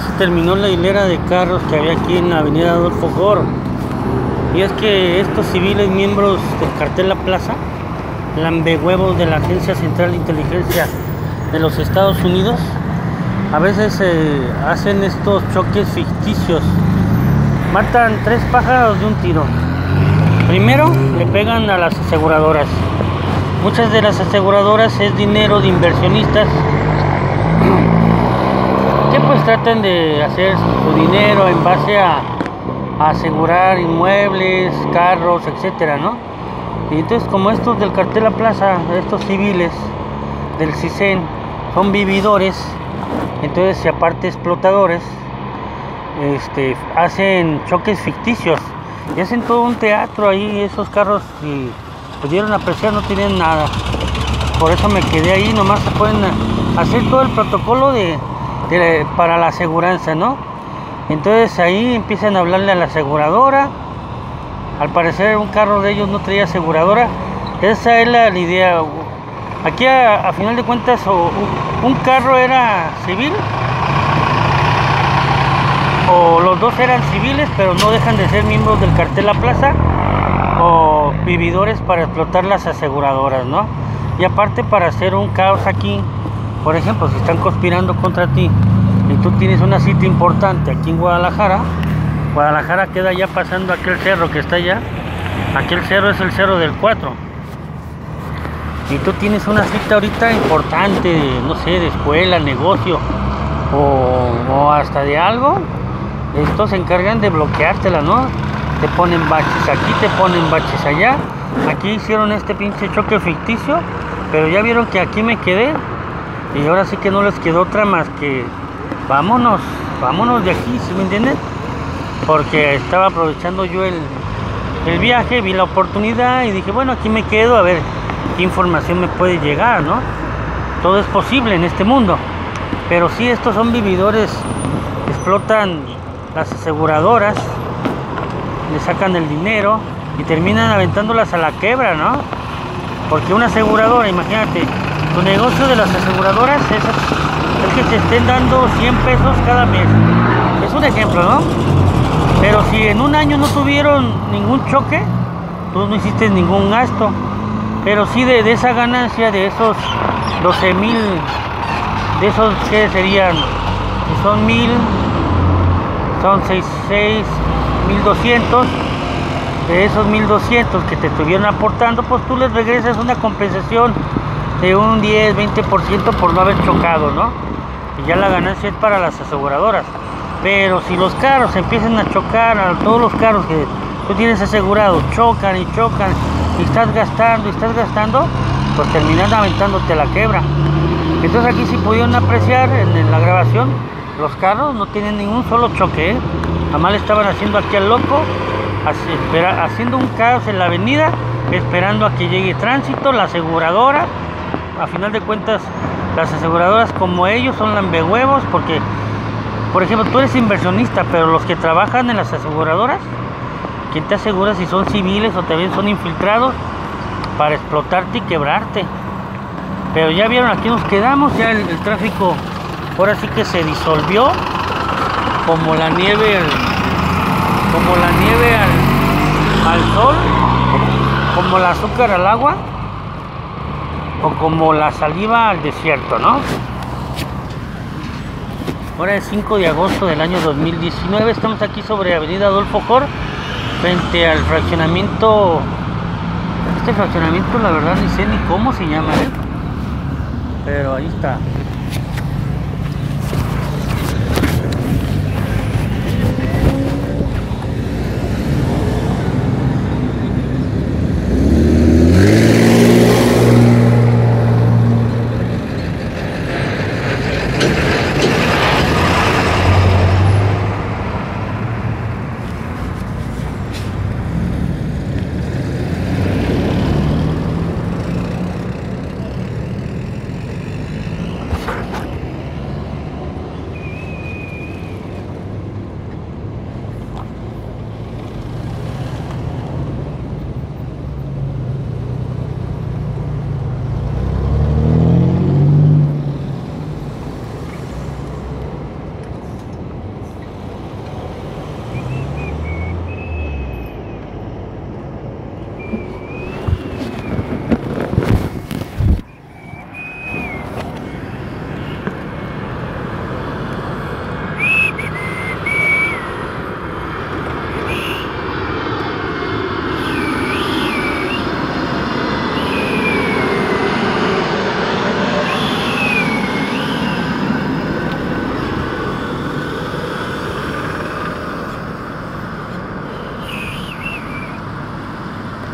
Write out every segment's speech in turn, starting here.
se terminó la hilera de carros que había aquí en la avenida Adolfo Goro. Y es que estos civiles miembros del cartel La Plaza, lambehuevos de la Agencia Central de Inteligencia de los Estados Unidos, a veces eh, hacen estos choques ficticios. Matan tres pájaros de un tiro. Primero le pegan a las aseguradoras. Muchas de las aseguradoras es dinero de inversionistas pues tratan de hacer su dinero en base a, asegurar inmuebles, carros, etcétera, ¿no? Y entonces como estos del cartel La Plaza, estos civiles del CISEN son vividores, entonces y aparte explotadores, este, hacen choques ficticios y hacen todo un teatro ahí, esos carros si pudieron apreciar no tienen nada. Por eso me quedé ahí, nomás se pueden hacer todo el protocolo de, para la aseguranza, ¿no? Entonces ahí empiezan a hablarle a la aseguradora. Al parecer un carro de ellos no traía aseguradora. Esa es la, idea. Aquí a, final de cuentas un carro era civil o los dos eran civiles pero no dejan de ser miembros del cartel La Plaza o vividores para explotar las aseguradoras, ¿no? Y aparte para hacer un caos aquí, por ejemplo, si están conspirando contra ti y tú tienes una cita importante aquí en Guadalajara, Guadalajara queda ya pasando aquel cerro que está allá, aquel cerro es el cerro del 4. Y tú tienes una cita ahorita importante, no sé, de escuela, negocio o, o hasta de algo, estos se encargan de bloqueártela, ¿no? Te ponen baches aquí, te ponen baches allá. Aquí hicieron este pinche choque ficticio, pero ya vieron que aquí me quedé y ahora sí que no les quedó otra más que vámonos, vámonos de aquí, ¿sí me entienden? Porque estaba aprovechando yo el, el viaje, vi la oportunidad y dije, bueno, aquí me quedo a ver qué información me puede llegar, ¿no? Todo es posible en este mundo. Pero sí, estos son vividores, explotan las aseguradoras, le sacan el dinero y terminan aventándolas a la quebra, ¿no? Porque una aseguradora, imagínate, tu negocio de las aseguradoras es, que te estén dando 100 pesos cada mes. Es un ejemplo, ¿no? Pero si en un año no tuvieron ningún choque, tú no hiciste ningún gasto. Pero sí de, de esa ganancia, de esos 12 mil, de esos que serían, si son mil, son 6, 6 1200 de esos 1200 que te estuvieron aportando pues tú les regresas una compensación de un 10 20% por no haber chocado no y ya la ganancia es para las aseguradoras Pero si los carros empiezan a chocar, a todos los carros que tú tienes asegurado chocan y chocan y estás gastando y estás gastando, pues terminas aventándote la quebra. Entonces aquí sí pudieron apreciar en, la grabación, los carros no tienen ningún solo choque, ¿eh? Además le estaban haciendo aquí al loco, haciendo un caos en la avenida, esperando a que llegue tránsito, la aseguradora. A final de cuentas, las aseguradoras como ellos son lambehuevos porque, por ejemplo, tú eres inversionista, pero los que trabajan en las aseguradoras, ¿quién te asegura si son civiles o también son infiltrados para explotarte y quebrarte? Pero ya vieron, aquí nos quedamos, ya el, tráfico ahora sí que se disolvió como la nieve como la nieve al, al sol como el azúcar al agua o como la saliva al desierto, ¿no? Ahora es 5 de agosto del año 2019, estamos aquí sobre Avenida Adolfo Cor, frente al fraccionamiento, este fraccionamiento la verdad ni sé ni cómo se llama, ¿eh? pero ahí está.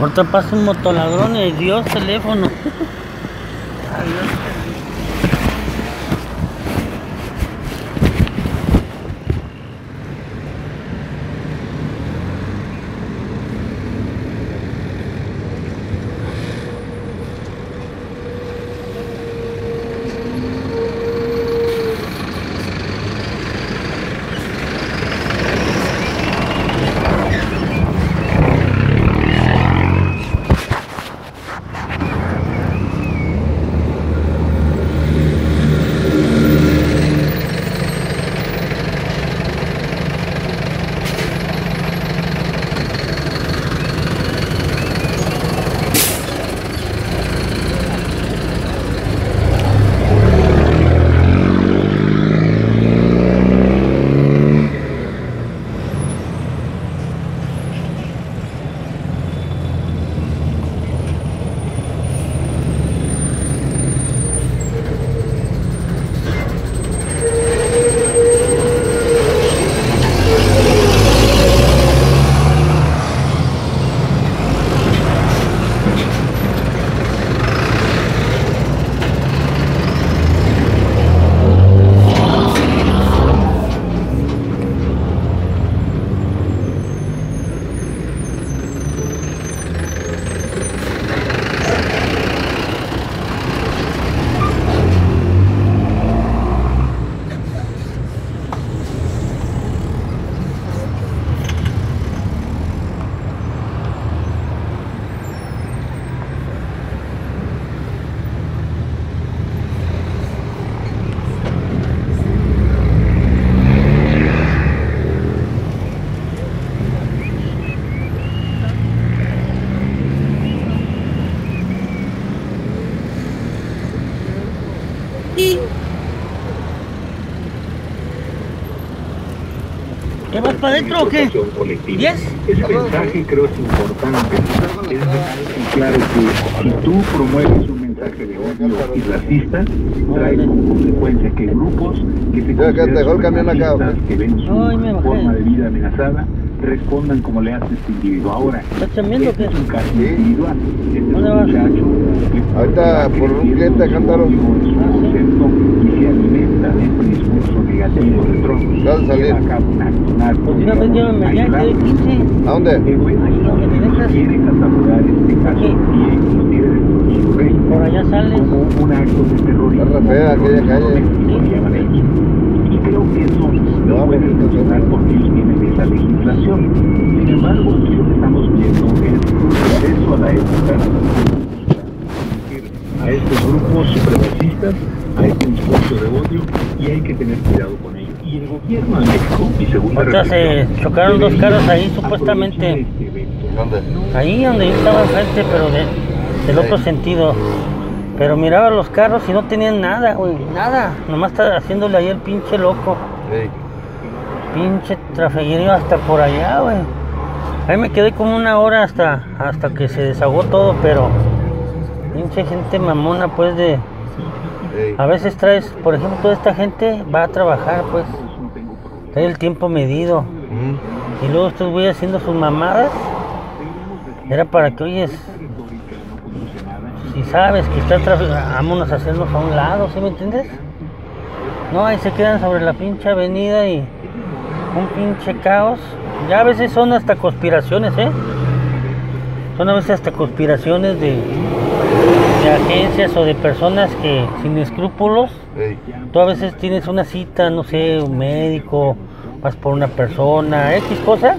Ahorita pasa un motoladrón Dios teléfono. Adiós. para adentro o qué? ¿Diez? Ese mensaje creo es importante. Es claro que si tú promueves un mensaje de odio y racista, trae como consecuencia que grupos que se Ya, que ven su forma de vida amenazada, respondan como le hace este individuo. Ahora, ¿Estás chambeando o este qué? es un caso Sí. individual. Este es ¿Dónde un muchacho Ahorita por un cliente acá andaron. en su concepto y se alimenta de este discurso negativo de Trump. Acabas de salir. A Pues una vez digamos, llévame allá, aislado. te doy 15. ¿A dónde? Güey, Ahí donde me dejas. quiere catalogar este caso Aquí. y lo tiene de su rey Por allá sales. como un acto de terrorismo. Está re fea aquella calle. Ellos. Creo que eso no puede funcionar porque ellos tienen esa legislación. Sin embargo, aquí lo que estamos viendo es un regreso a la época a estos grupos supremacistas, a este discurso de odio y hay que tener cuidado con ello. Y el gobierno de México, mi segunda Ahorita se chocaron dos carros ahí, supuestamente. este. ¿Dónde? Ahí donde yo estaba enfrente, pero de, del otro Sí. sentido. Pero miraba los carros y no tenían nada, güey. Nada. Nomás está haciéndole ahí el pinche loco. Ey, Pinche trafeguerío hasta por allá, güey. Ahí me quedé como una hora hasta, hasta que se desahogó todo, pero pinche gente mamona, pues de... A veces traes, por ejemplo, toda esta gente va a trabajar, pues. Trae el tiempo medido. Mm. Y luego estos güeyes haciendo sus mamadas. Era para que, oyes, sabes que está tráfico, vámonos a hacernos a un lado, ¿sí me entiendes? No, ahí se quedan sobre la pinche avenida y un pinche caos. Ya a veces son hasta conspiraciones, ¿eh? Son a veces hasta conspiraciones de, de agencias o de personas que sin escrúpulos. Tú a veces tienes una cita, no sé, un médico, vas por una persona, X cosa,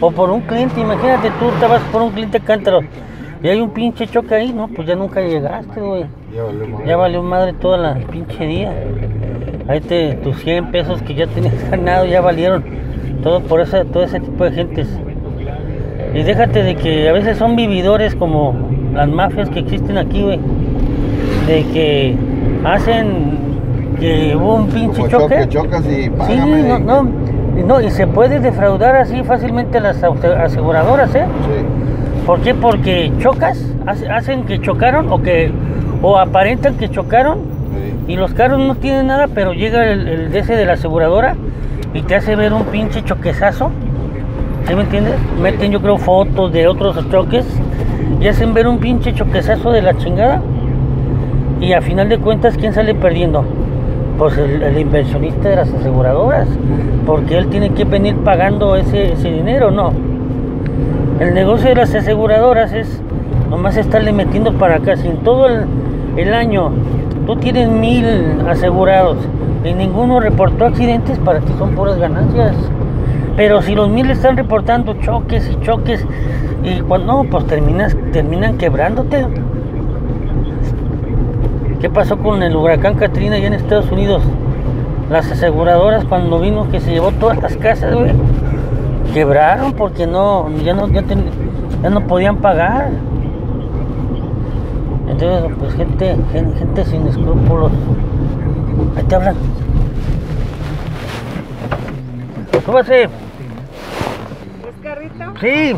o por un cliente, imagínate tú te vas por un cliente cántaro y hay un pinche choque ahí, no, pues ya nunca llegaste, güey. Ya valió madre. Ya valió madre toda la el pinche día. Ahí te, tus 100 pesos que ya tenías ganado ya valieron. Todo por ese, todo ese tipo de gentes. Y déjate de que a veces son vividores como las mafias que existen aquí, güey. De que hacen que hubo un pinche Como choque. chocas y Sí, no, no, y no, y se puede defraudar así fácilmente las ase- aseguradoras, ¿eh? Sí. ¿Por qué? Porque chocas, hace- hacen que chocaron o que o aparentan que chocaron y los carros no tienen nada, pero llega el, el de ese de la aseguradora y te hace ver un pinche choquezazo. ¿Sí me entiendes? Meten yo creo fotos de otros choques y hacen ver un pinche choquezazo de la chingada. Y a final de cuentas, ¿quién sale perdiendo? Pues el, el inversionista de las aseguradoras, porque él tiene que venir pagando ese, ese dinero, ¿no? El negocio de las aseguradoras es nomás estarle metiendo para acá. Si en todo el, año tú tienes mil asegurados y ninguno reportó accidentes, para ti son puras ganancias. Pero si los mil están reportando choques y choques, y cuando no, pues terminas, terminan quebrándote. ¿Qué pasó con el huracán Katrina allá en Estados Unidos? Las aseguradoras cuando vino que se llevó todas las casas, güey, quebraron porque no, ya no, ya, ten- ya no podían pagar. Entonces, pues gente, gen- gente, sin escrúpulos. Ahí te hablan. Súbase. ¿Es carrito? Sí.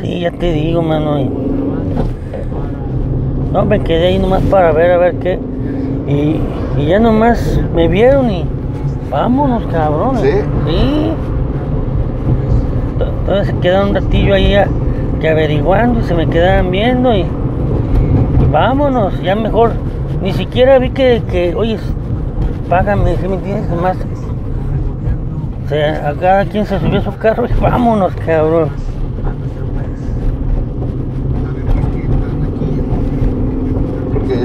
Sí, ya te digo, mano. No, me quedé ahí nomás para ver, a ver qué. Y, y ya nomás me vieron y vámonos, cabrones. ¿Sí? Sí. To- Entonces se quedaron un ratillo ahí a- que averiguando y se me quedaban viendo y, y vámonos, ya mejor. Ni siquiera vi que, que oye, págame, ¿sí me entiendes? Nomás. O sea, a cada quien se subió a su carro y vámonos, cabrón.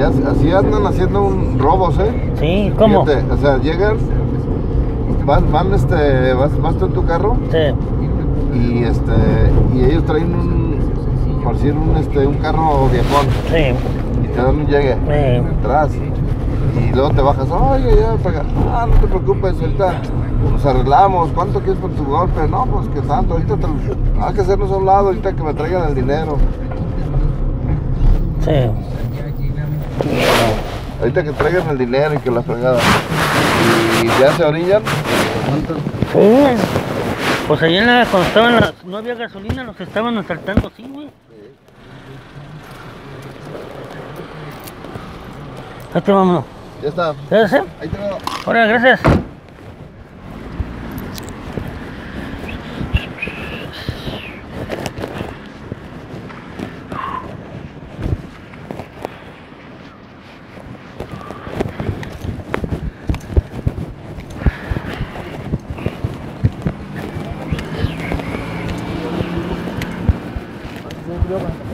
Así andan haciendo un robos, ¿eh? Sí, ¿cómo? Fíjate, o sea, llegan, van, van este, vas, vas tú en tu carro Sí, y este, y ellos traen un, por decir un, este, un carro viejón sí. y te dan un llegue Eh, atrás y luego te bajas, oye, ya, ah, no te preocupes, ahorita nos arreglamos, ¿cuánto quieres por tu golpe? No, pues que tanto, ahorita te lo- hay que hacernos a un lado, ahorita que me traigan el dinero. sí. Ahorita que traigan el dinero y que la fregada. Y ya se orillan. Sí. Pues allá en la, cuando estaban las, no había gasolina, los estaban asaltando, sí, güey. Ya te vámonos. Ya está. ¿Qué hacer? Ahí te veo. Ahora, gracias. Yeah.